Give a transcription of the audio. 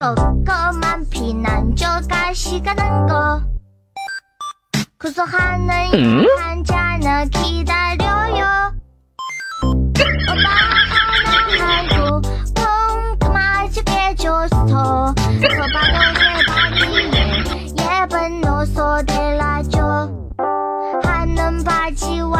조그만 피난조가 시간은 거. 구속하는 응? 한 잔을 기다려요. 엄마 하나하고 펑크마지게 해줘서 소바로 대박이에 예쁜 노소 대라죠 하는 바지와